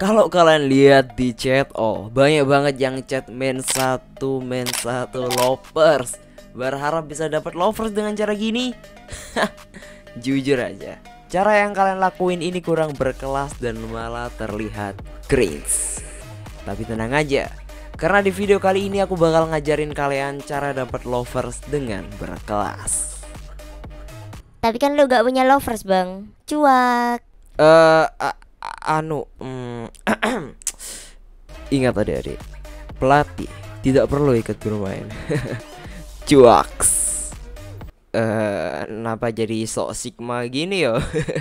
Kalau kalian lihat di chat, oh banyak banget yang chat main satu, main satu lovers. Berharap bisa dapat lovers dengan cara gini. Jujur aja, cara yang kalian lakuin ini kurang berkelas dan malah terlihat cringe. Tapi tenang aja, karena di video kali ini aku bakal ngajarin kalian cara dapat lovers dengan berkelas. Tapi kan lu gak punya lovers bang Cuak Eh, a- anu, mm, ingat adik-adik, pelatih tidak perlu ikut bermain. Cuaks. Eh, kenapa jadi sok sigma gini yo?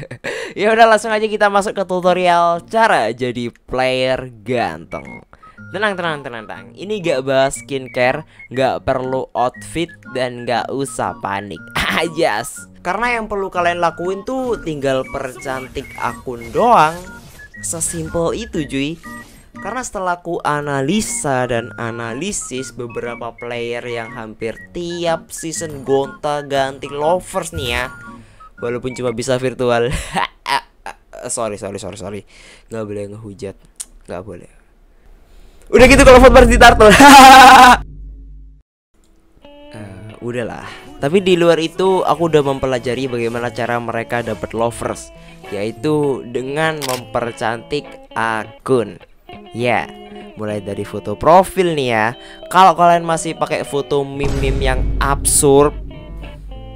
ya udah langsung aja kita masuk ke tutorial cara jadi player ganteng. Tenang, tenang, tenang, tenang. Ini gak bahas skincare, gak perlu outfit dan gak usah panik. Ajas. Karena yang perlu kalian lakuin tuh tinggal percantik akun doang. Sesimpel itu, cuy. Karena setelah aku analisa dan analisis beberapa player yang hampir tiap season gonta ganti lovers nih ya. Walaupun cuma bisa virtual. sorry, sorry, sorry, sorry. Gak boleh ngehujat. Gak boleh. Udah gitu kalau vote di turtle. Eh, udahlah. Tapi di luar itu aku udah mempelajari bagaimana cara mereka dapat lovers, yaitu dengan mempercantik akun. Ya, mulai dari foto profil nih ya. Kalau kalian masih pakai foto meme-meme yang absurd,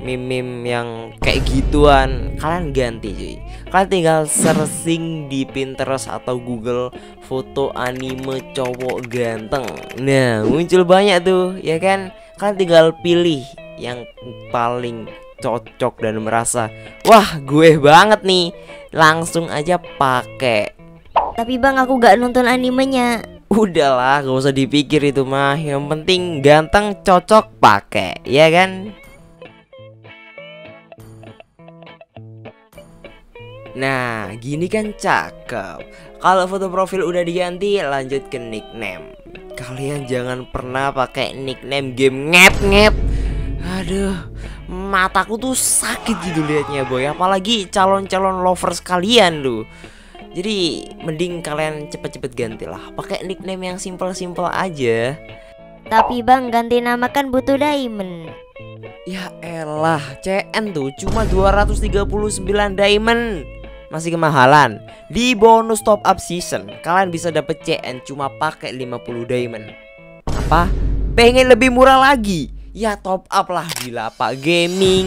meme-meme yang kayak gituan, kalian ganti cuy. Kalian tinggal searching di Pinterest atau Google foto anime cowok ganteng. Nah, muncul banyak tuh, ya kan? Kalian tinggal pilih yang paling cocok dan merasa, wah, gue banget nih. Langsung aja pakai. Tapi bang aku gak nonton animenya Udahlah, gak usah dipikir itu mah. Yang penting ganteng, cocok, pakai, ya kan? Nah, gini kan cakep. Kalau foto profil udah diganti, lanjut ke nickname. Kalian jangan pernah pakai nickname game ngep-ngep. Aduh, mataku tuh sakit gitu liatnya boy. Apalagi calon-calon lovers kalian tuh. Jadi mending kalian cepet-cepet gantilah. Pakai nickname yang simple-simple aja. Tapi bang ganti nama kan butuh diamond Ya elah, CN tuh cuma 239 diamond. Masih kemahalan. Di bonus top up season, kalian bisa dapet CN cuma pakai 50 diamond. Apa? Pengen lebih murah lagi? Ya top up lah di Lapak Gaming.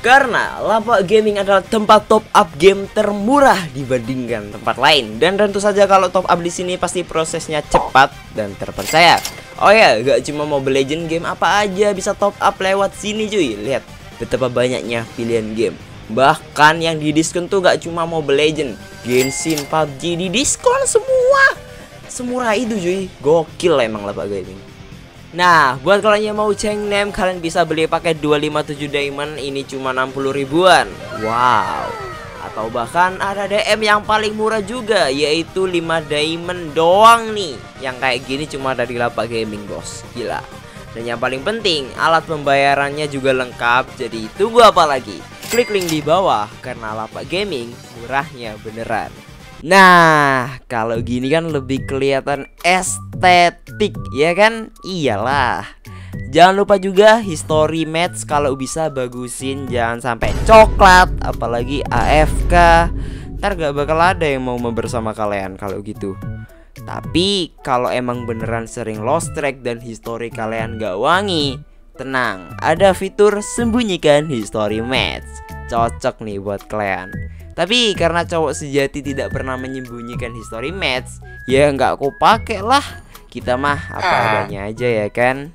Karena Lapak Gaming adalah tempat top up game termurah dibandingkan tempat lain dan tentu saja kalau top up di sini pasti prosesnya cepat dan terpercaya. Oh ya, gak cuma Mobile Legend game apa aja bisa top up lewat sini cuy. Lihat betapa banyaknya pilihan game. Bahkan yang di diskon tuh gak cuma Mobile Legend, Genshin, PUBG di diskon semua. Semurah itu cuy. Gokil emang Lapak Gaming. Nah, buat kalian yang mau ceng name, kalian bisa beli paket 257 diamond ini cuma 60 ribuan. Wow. Atau bahkan ada DM yang paling murah juga yaitu 5 diamond doang nih. Yang kayak gini cuma ada di Lapak Gaming, Bos. Gila. Dan yang paling penting, alat pembayarannya juga lengkap. Jadi tunggu apa lagi? Klik link di bawah karena Lapak Gaming murahnya beneran. Nah, kalau gini kan lebih kelihatan estetik, ya kan? Iyalah. Jangan lupa juga history match kalau bisa bagusin jangan sampai coklat apalagi AFK. Ntar gak bakal ada yang mau bersama kalian kalau gitu. Tapi kalau emang beneran sering lost track dan history kalian gak wangi, tenang, ada fitur sembunyikan history match. Cocok nih buat kalian. Tapi karena cowok sejati tidak pernah menyembunyikan history match, ya nggak aku pakai lah. Kita mah apa adanya aja ya kan.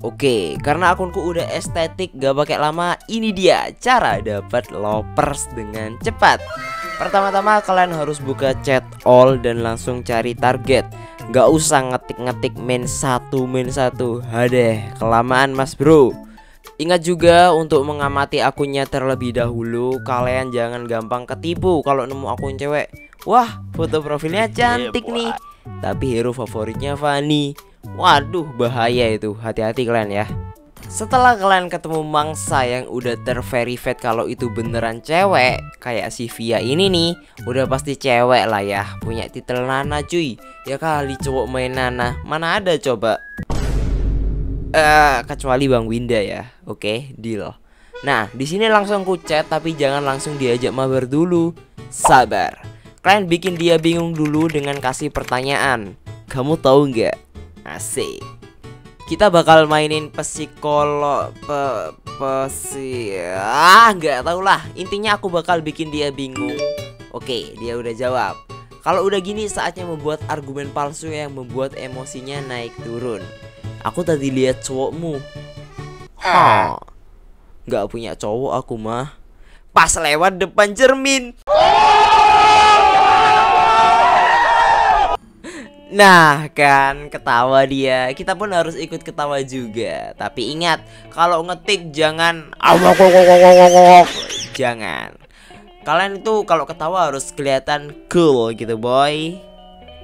Oke, karena akunku udah estetik gak pakai lama, ini dia cara dapat lovers dengan cepat. Pertama-tama kalian harus buka chat all dan langsung cari target. Gak usah ngetik-ngetik main satu main satu. Hadeh, kelamaan mas bro. Ingat juga untuk mengamati akunnya terlebih dahulu. Kalian jangan gampang ketipu kalau nemu akun cewek. Wah, foto profilnya cantik nih. Tapi hero favoritnya Fanny. Waduh, bahaya itu. Hati-hati kalian ya. Setelah kalian ketemu mangsa yang udah terverified kalau itu beneran cewek Kayak si Via ini nih Udah pasti cewek lah ya Punya titel Nana cuy Ya kali cowok main Nana Mana ada coba Eh Kecuali Bang Winda ya. Oke deal. Nah di sini langsung ku chat Tapi jangan langsung diajak mabar dulu. Sabar. Kalian bikin dia bingung dulu dengan kasih pertanyaan. Kamu tahu nggak? Asik. Kita bakal mainin psikolog pe, pesi ah nggak tau lah. Intinya aku bakal bikin dia bingung. Oke dia udah jawab. Kalau udah gini saatnya membuat argumen palsu yang membuat emosinya naik turun aku tadi lihat cowokmu. Ha. Nggak punya cowok aku mah. Pas lewat depan cermin. Nah kan ketawa dia. Kita pun harus ikut ketawa juga. Tapi ingat Kalau ngetik jangan Jangan. Kalian itu kalau ketawa harus kelihatan cool gitu boy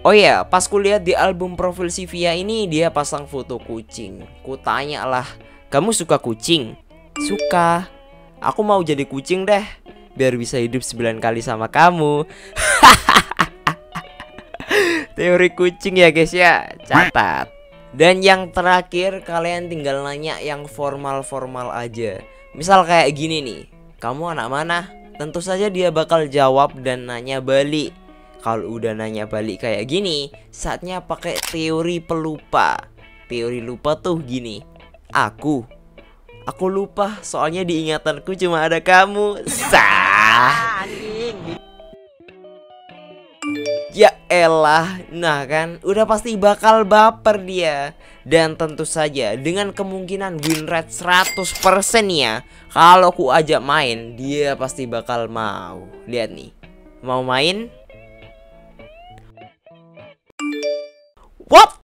Oh iya pas kulihat di album profil Sivia ini Dia pasang foto kucing. Ku tanya lah Kamu suka kucing? Suka. Aku mau jadi kucing deh Biar bisa hidup 9 kali sama kamu. Teori kucing ya guys ya. Catat. Dan yang terakhir kalian tinggal nanya yang formal-formal aja. Misal kayak gini nih Kamu anak mana? Tentu saja dia bakal jawab dan nanya balik Kalau udah nanya balik kayak gini Saatnya pakai teori pelupa. Teori lupa tuh gini Aku Aku lupa soalnya diingatanku cuma ada kamu. Sah. Ya elah, nah kan udah pasti bakal baper dia. Dan tentu saja dengan kemungkinan win rate 100% ya Kalau ku ajak main dia pasti bakal mau. Lihat nih, mau main? What?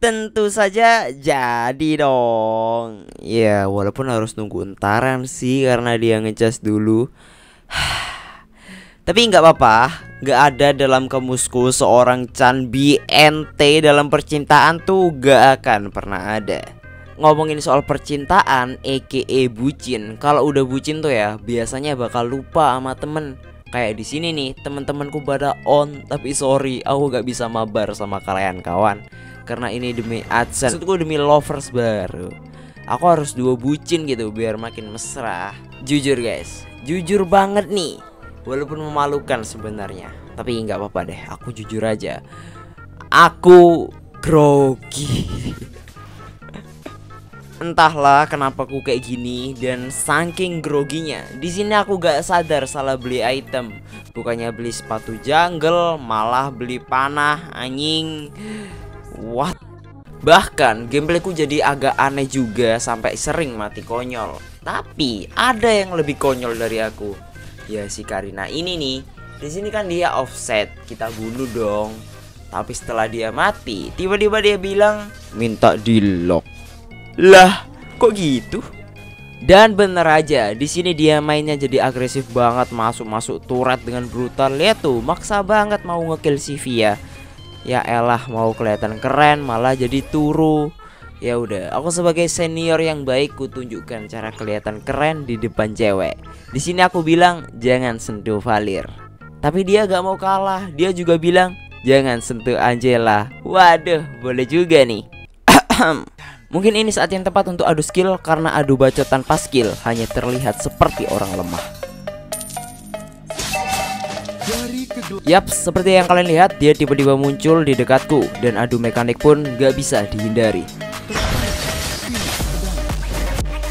Tentu saja jadi dong Ya walaupun harus nunggu entaran sih karena dia ngecas dulu Tapi nggak apa-apa, nggak ada dalam kamusku seorang Chan BNT dalam percintaan tuh gak akan pernah ada. Ngomongin soal percintaan, EKE bucin. Kalau udah bucin tuh ya, biasanya bakal lupa sama temen. Kayak di sini nih, teman-temanku pada on, tapi sorry, aku gak bisa mabar sama kalian kawan. Karena ini demi AdSense, maksudku demi lovers baru. Aku harus dua bucin gitu biar makin mesra. Jujur guys, jujur banget nih Walaupun memalukan sebenarnya Tapi nggak apa-apa deh Aku jujur aja Aku grogi Entahlah kenapa aku kayak gini dan saking groginya. Di sini aku gak sadar salah beli item. Bukannya beli sepatu jungle, malah beli panah anjing. What? Bahkan gameplayku jadi agak aneh juga sampai sering mati konyol. Tapi ada yang lebih konyol dari aku ya si Karina ini nih di sini kan dia offset kita bunuh dong tapi setelah dia mati tiba-tiba dia bilang minta di lock lah kok gitu dan bener aja di sini dia mainnya jadi agresif banget masuk-masuk turret dengan brutal lihat tuh maksa banget mau ngekill si Via ya elah mau kelihatan keren malah jadi turu Ya udah, aku sebagai senior yang baik ku tunjukkan cara kelihatan keren di depan cewek. Di sini aku bilang jangan sentuh Valir. Tapi dia gak mau kalah. Dia juga bilang jangan sentuh Angela. Waduh, boleh juga nih. Mungkin ini saat yang tepat untuk adu skill karena adu bacot tanpa skill hanya terlihat seperti orang lemah. Yap, seperti yang kalian lihat, dia tiba-tiba muncul di dekatku dan adu mekanik pun gak bisa dihindari.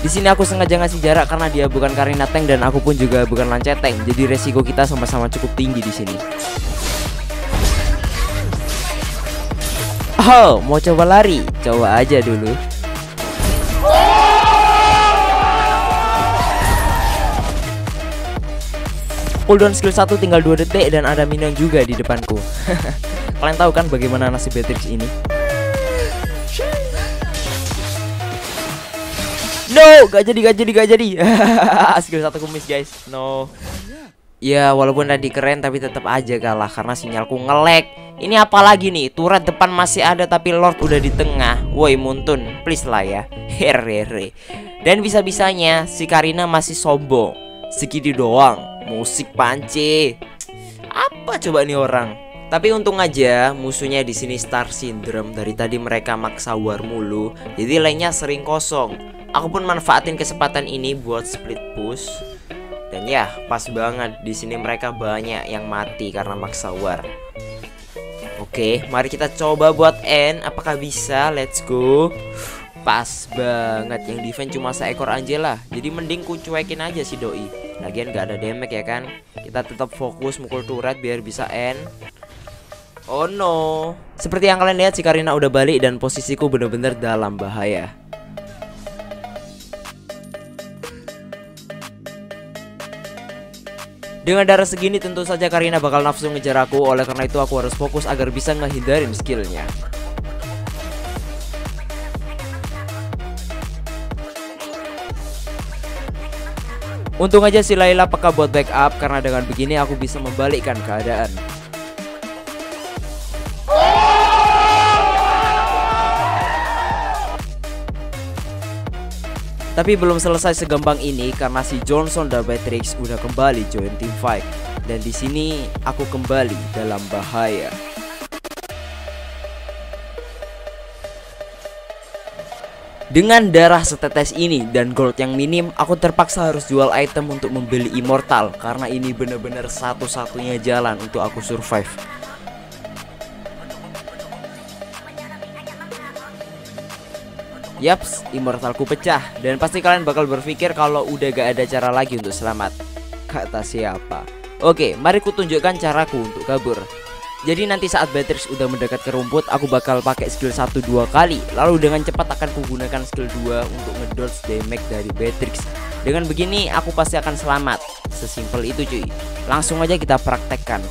Di sini aku sengaja ngasih jarak karena dia bukan Karina tank dan aku pun juga bukan lancet tank. Jadi resiko kita sama-sama cukup tinggi di sini. Oh, mau coba lari? Coba aja dulu. Cooldown skill 1 tinggal 2 detik dan ada minion juga di depanku. Kalian tahu kan bagaimana nasib Beatrix ini? No, gak jadi, gak jadi, gak jadi. Skill satu kumis guys. No. Ya walaupun tadi keren tapi tetap aja kalah karena sinyalku ngelek Ini apalagi nih turret depan masih ada tapi Lord udah di tengah Woi Muntun please lah ya Hehehe Dan bisa-bisanya si Karina masih sombong Segini doang musik panci Apa coba nih orang tapi untung aja musuhnya di sini Star Syndrome dari tadi mereka maksa war mulu, jadi lainnya sering kosong. Aku pun manfaatin kesempatan ini buat split push. Dan ya, pas banget di sini mereka banyak yang mati karena maksa war. Oke, mari kita coba buat N. Apakah bisa? Let's go. Pas banget yang defense cuma seekor Angela. Jadi mending ku cuekin aja si doi. Lagian gak ada damage ya kan. Kita tetap fokus mukul turret biar bisa N. Oh no Seperti yang kalian lihat si Karina udah balik dan posisiku bener-bener dalam bahaya Dengan darah segini tentu saja Karina bakal nafsu ngejar aku Oleh karena itu aku harus fokus agar bisa ngehindarin skillnya Untung aja si Laila peka buat backup Karena dengan begini aku bisa membalikkan keadaan Tapi belum selesai segampang ini karena si Johnson dan Patrick udah kembali join tim fight dan di sini aku kembali dalam bahaya. Dengan darah setetes ini dan gold yang minim, aku terpaksa harus jual item untuk membeli immortal karena ini benar-benar satu-satunya jalan untuk aku survive. Yaps, immortalku pecah dan pasti kalian bakal berpikir kalau udah gak ada cara lagi untuk selamat. Kata siapa? Oke, mari ku tunjukkan caraku untuk kabur. Jadi nanti saat Beatrix udah mendekat ke rumput, aku bakal pakai skill 1 2 kali. Lalu dengan cepat akan kugunakan skill 2 untuk ngedodge damage dari Beatrix. Dengan begini aku pasti akan selamat. Sesimpel itu cuy. Langsung aja kita praktekkan.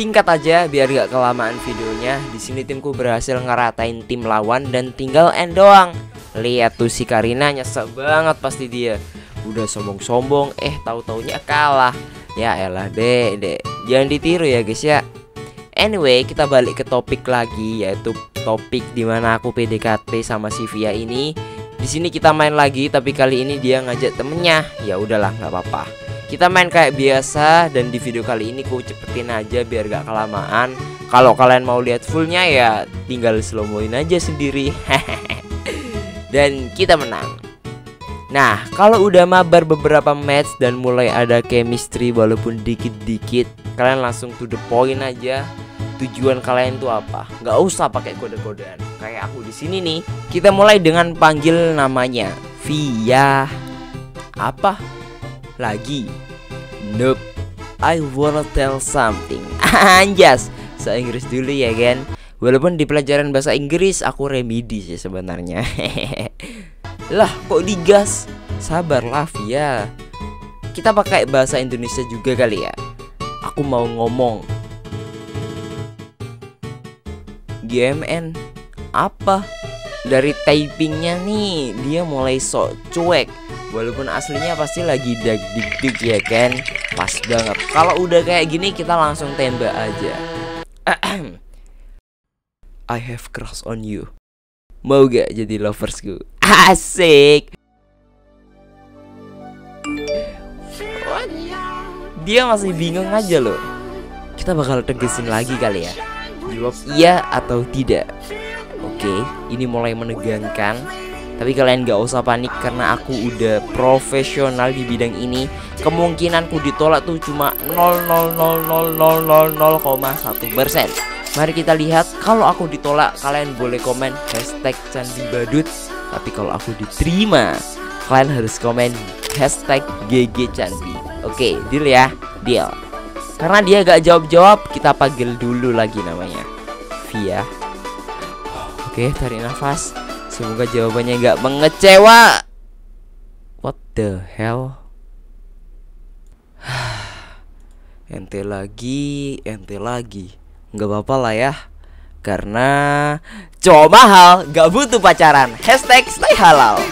Singkat aja biar gak kelamaan videonya. Di sini timku berhasil ngeratain tim lawan dan tinggal end doang. Lihat tuh si Karina nyesek banget pasti dia. Udah sombong-sombong, eh tahu taunya kalah. Ya elah deh, deh. Jangan ditiru ya guys ya. Anyway, kita balik ke topik lagi yaitu topik di mana aku PDKT sama si Via ini. Di sini kita main lagi tapi kali ini dia ngajak temennya. Ya udahlah, nggak apa-apa. Kita main kayak biasa dan di video kali ini ku cepetin aja biar gak kelamaan. Kalau kalian mau lihat fullnya ya tinggal slow moin aja sendiri. dan kita menang. Nah, kalau udah mabar beberapa match dan mulai ada chemistry walaupun dikit-dikit, kalian langsung to the point aja. Tujuan kalian tuh apa? Gak usah pakai kode-kodean. Kayak aku di sini nih. Kita mulai dengan panggil namanya Via apa? Lagi. Nope I wanna tell something. Anjas So Inggris dulu ya kan Walaupun di pelajaran bahasa Inggris aku remedi sih sebenarnya. Lah kok digas? Sabar lah ya Kita pakai bahasa Indonesia juga kali ya. Aku mau ngomong. GMN Apa? Dari typingnya nih Dia mulai sok cuek. Walaupun aslinya pasti lagi dag dig dig ya kan Pas banget. Kalau udah kayak gini kita langsung tembak aja. I have crush on you. Mau gak jadi loversku? Asik? Dia masih bingung aja loh. Kita bakal tegesin lagi kali ya? Jawab iya atau tidak Oke, ini mulai menegangkan. Tapi kalian gak usah panik karena aku udah profesional di bidang ini. Kemungkinanku ditolak tuh cuma 0,00000,0,1% Mari kita lihat kalau aku ditolak kalian boleh komen hashtag candi badut. Tapi kalau aku diterima kalian harus komen hashtag GG Candi. Oke deal ya? Deal. Karena dia gak jawab-jawab kita panggil dulu lagi namanya. Via Oke tarik nafas. Semoga jawabannya nggak mengecewa. What the hell? ente lagi ente lagi. Nggak apa-apa lah ya. Karena cowok mahal gak butuh pacaran. Hashtag stay halal